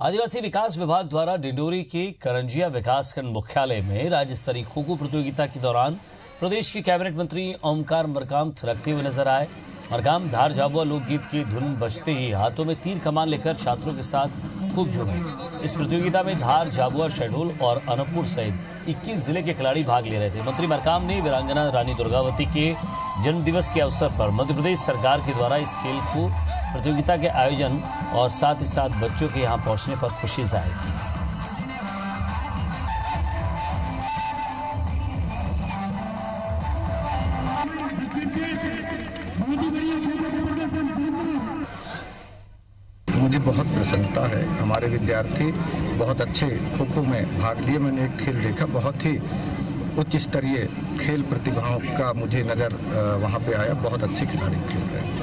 आदिवासी विकास विभाग द्वारा डिंडोरी के करंजिया विकासखंड मुख्यालय में राज्य स्तरीय खो खो प्रतियोगिता के दौरान प्रदेश के कैबिनेट मंत्री ओमकार मरकाम थिरकते हुए नज़र आए। मरकाम, धार झाबुआ लोकगीत की धुन बजते ही हाथों में तीर कमान लेकर छात्रों के साथ खूब झूमे इस प्रतियोगिता में धार झाबुआ, शहडोल और अनूपपुर सहित 21 ज़िले के खिलाड़ी भाग ले रहे थे। मंत्री मरकाम ने वीरांगना रानी दुर्गावती के जन्म दिवस के अवसर पर मध्य प्रदेश सरकार के द्वारा इस खेल को प्रतियोगिता के आयोजन और साथ ही साथ बच्चों के यहाँ पहुँचने पर खुशी ज़ाहिर की। मुझे बहुत प्रसन्नता है। हमारे विद्यार्थी बहुत अच्छे खो खो में भाग लिए। मैंने एक खेल देखा, बहुत ही उच्च स्तरीय खेल प्रतिभाओं का मुझे नज़र वहाँ पे आया। बहुत अच्छे खिलाड़ी खेलते हैं